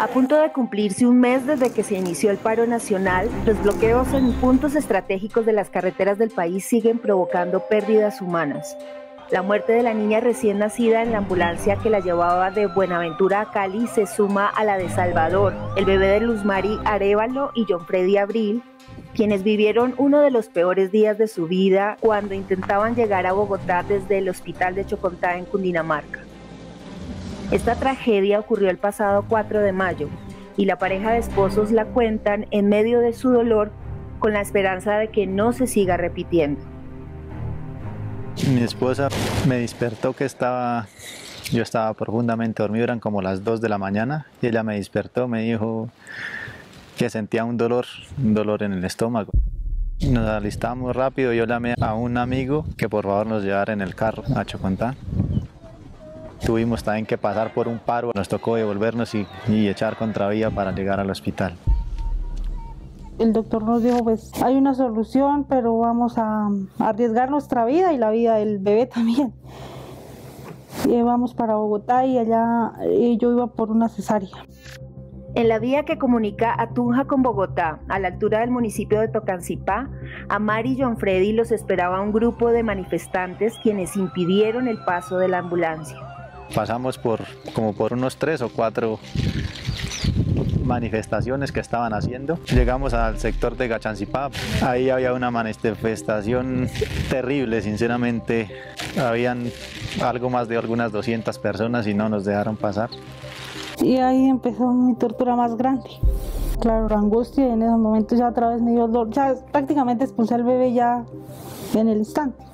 A punto de cumplirse un mes desde que se inició el paro nacional, los bloqueos en puntos estratégicos de las carreteras del país siguen provocando pérdidas humanas. La muerte de la niña recién nacida en la ambulancia que la llevaba de Buenaventura a Cali se suma a la de Salvador, el bebé de Luzmari Arevalo y John Freddy Abril, quienes vivieron uno de los peores días de su vida cuando intentaban llegar a Bogotá desde el hospital de Chocontá en Cundinamarca. Esta tragedia ocurrió el pasado 4 de mayo y la pareja de esposos la cuentan en medio de su dolor con la esperanza de que no se siga repitiendo. Mi esposa me despertó que estaba, yo estaba profundamente dormido, eran como las 2 de la mañana y ella me despertó, me dijo que sentía un dolor, un dolor en el estómago. Nos alistamos rápido, yo llamé a un amigo que por favor nos llevara en el carro a Chocontá. Tuvimos también que pasar por un paro, nos tocó devolvernos y, y echar contravía para llegar al hospital. El doctor nos dijo, pues hay una solución, pero vamos a, arriesgar nuestra vida y la vida del bebé también. Y vamos para Bogotá y allá y yo iba por una cesárea. En la vía que comunica a Tunja con Bogotá, a la altura del municipio de Tocancipá, a Mari y John Freddy los esperaba un grupo de manifestantes quienes impidieron el paso de la ambulancia. Pasamos por como por unos tres o cuatro manifestaciones que estaban haciendo. Llegamos al sector de Gachancipá, ahí había una manifestación terrible, sinceramente. Habían algo más de algunas 200 personas y no nos dejaron pasar. Y ahí empezó mi tortura más grande. Claro, la angustia y en esos momentos ya otra vez me dio dolor. Ya prácticamente expulsé al bebé ya en el instante.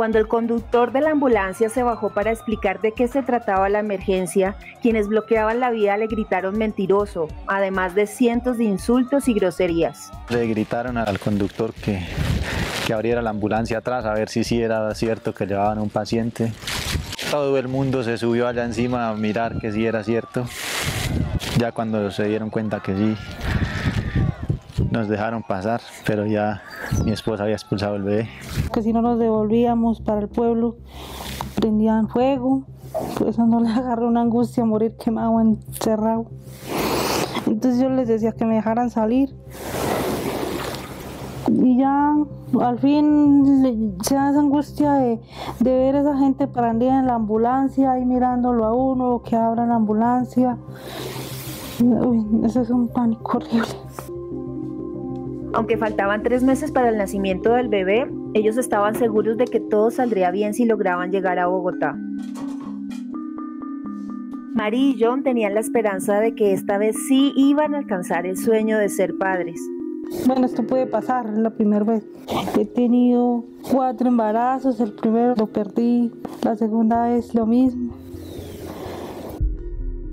Cuando el conductor de la ambulancia se bajó para explicar de qué se trataba la emergencia, quienes bloqueaban la vía le gritaron mentiroso, además de cientos de insultos y groserías. Le gritaron al conductor que, que abriera la ambulancia atrás a ver si sí era cierto que llevaban un paciente. Todo el mundo se subió allá encima a mirar que sí era cierto. Ya cuando se dieron cuenta que sí, nos dejaron pasar, pero ya mi esposa había expulsado el bebé. Que si no nos devolvíamos para el pueblo, prendían fuego. Por eso no le agarró una angustia morir quemado, encerrado. Entonces yo les decía que me dejaran salir. Y ya al fin se da esa angustia de, ver a esa gente prendida en la ambulancia y mirándolo a uno, que abran la ambulancia. Uy, eso es un pánico horrible. Aunque faltaban tres meses para el nacimiento del bebé, ellos estaban seguros de que todo saldría bien si lograban llegar a Bogotá. Mari y John tenían la esperanza de que esta vez sí iban a alcanzar el sueño de ser padres. Bueno, esto puede pasar, la primera vez. He tenido cuatro embarazos, el primero lo perdí, la segunda vez lo mismo.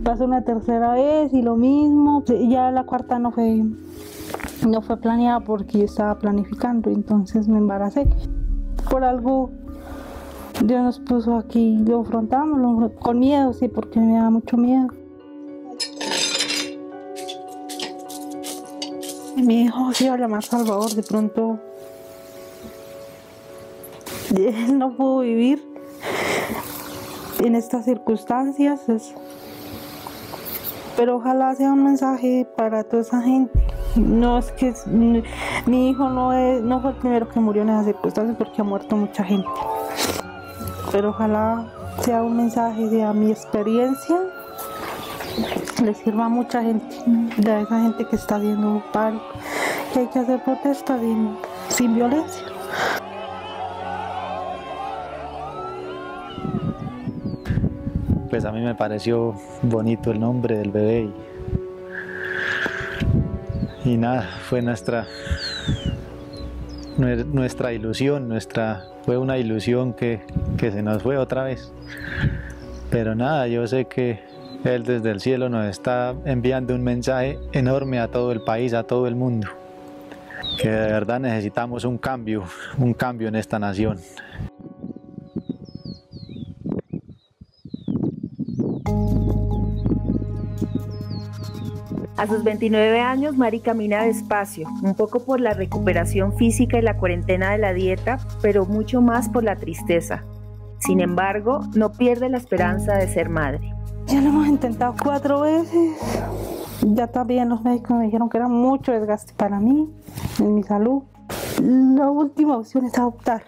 Pasó una tercera vez y lo mismo, ya la cuarta no fue no fue planeada porque yo estaba planificando, entonces me embaracé. Por algo Dios nos puso aquí, lo afrontamos con miedo, sí, porque me da mucho miedo. Mi hijo se iba a Salvador, de pronto él no pudo vivir en estas circunstancias, pero ojalá sea un mensaje para toda esa gente no es que mi hijo no, es, no fue el primero que murió en esas circunstancias porque ha muerto mucha gente. Pero ojalá sea un mensaje de mi experiencia le sirva a mucha gente, de esa gente que está haciendo paro, que hay que hacer protesta sin, sin violencia. Pues a mí me pareció bonito el nombre del bebé y nada, fue nuestra, nuestra ilusión, nuestra, fue una ilusión que, que se nos fue otra vez. Pero nada, yo sé que Él desde el cielo nos está enviando un mensaje enorme a todo el país, a todo el mundo. Que de verdad necesitamos un cambio, un cambio en esta nación. A sus 29 años, Mari camina despacio, un poco por la recuperación física y la cuarentena de la dieta, pero mucho más por la tristeza. Sin embargo, no pierde la esperanza de ser madre. Ya lo hemos intentado cuatro veces. Ya también los médicos me dijeron que era mucho desgaste para mí, en mi salud. La última opción es adoptar.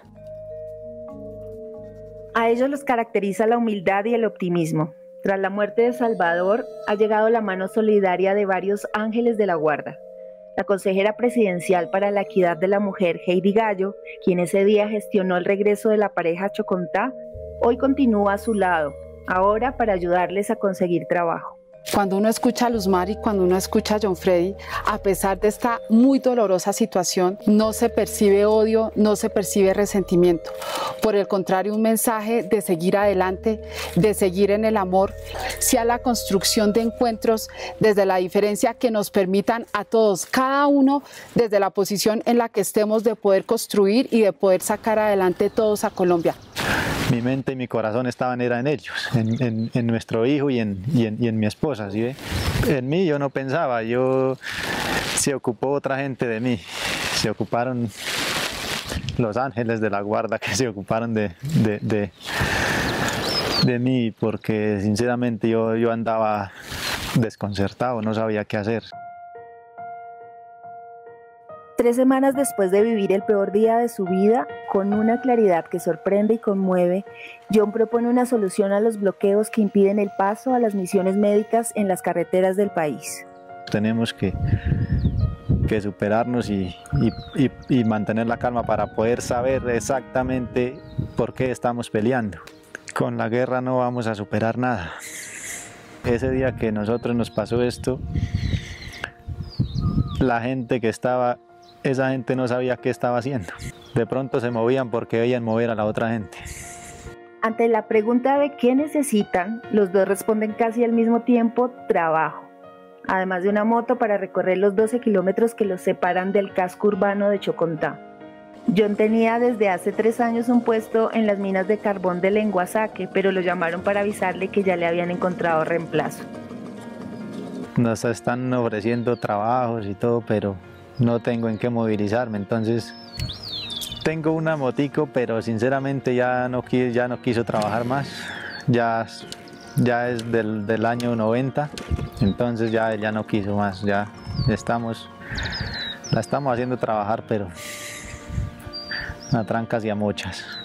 A ellos los caracteriza la humildad y el optimismo. Tras la muerte de Salvador, ha llegado la mano solidaria de varios ángeles de la guarda. La consejera presidencial para la equidad de la mujer, Heidi Gallo, quien ese día gestionó el regreso de la pareja Chocontá, hoy continúa a su lado, ahora para ayudarles a conseguir trabajo. Cuando uno escucha a Luzmar y cuando uno escucha a John Freddy, a pesar de esta muy dolorosa situación, no se percibe odio, no se percibe resentimiento. Por el contrario, un mensaje de seguir adelante, de seguir en el amor, sea la construcción de encuentros desde la diferencia que nos permitan a todos, cada uno desde la posición en la que estemos de poder construir y de poder sacar adelante todos a Colombia mi mente y mi corazón estaban era en ellos, en, nuestro hijo y en, mi esposa, ¿sí? En mí yo no pensaba, yo se ocupó otra gente de mí, se ocuparon los ángeles de la guarda que se ocuparon de, mí, porque sinceramente yo andaba desconcertado, no sabía qué hacer. Tres semanas después de vivir el peor día de su vida, con una claridad que sorprende y conmueve, John propone una solución a los bloqueos que impiden el paso a las misiones médicas en las carreteras del país. Tenemos que, que superarnos y, y mantener la calma para poder saber exactamente por qué estamos peleando. Con la guerra no vamos a superar nada. Ese día que nosotros nos pasó esto, la gente que estaba esa gente no sabía qué estaba haciendo. De pronto se movían porque veían mover a la otra gente. Ante la pregunta de qué necesitan, los dos responden casi al mismo tiempo, trabajo. Además de una moto para recorrer los 12 kilómetros que los separan del casco urbano de Chocontá. John tenía desde hace tres años un puesto en las minas de carbón de Lenguasaque, pero lo llamaron para avisarle que ya le habían encontrado reemplazo. Nos están ofreciendo trabajos y todo, pero no tengo en qué movilizarme, entonces tengo una motico, pero sinceramente ya no, ya no quiso trabajar más, ya, ya es del, año 90, entonces ya, no quiso más, ya estamos, la estamos haciendo trabajar, pero a trancas y a muchas.